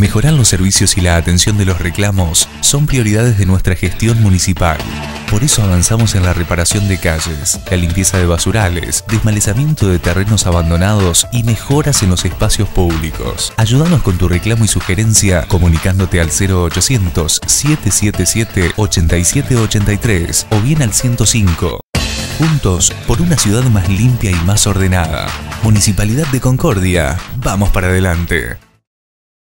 Mejorar los servicios y la atención de los reclamos son prioridades de nuestra gestión municipal. Por eso avanzamos en la reparación de calles, la limpieza de basurales, desmalezamiento de terrenos abandonados y mejoras en los espacios públicos. Ayúdanos con tu reclamo y sugerencia comunicándote al 0800 777 8783 o bien al 105. Juntos por una ciudad más limpia y más ordenada. Municipalidad de Concordia. Vamos para adelante.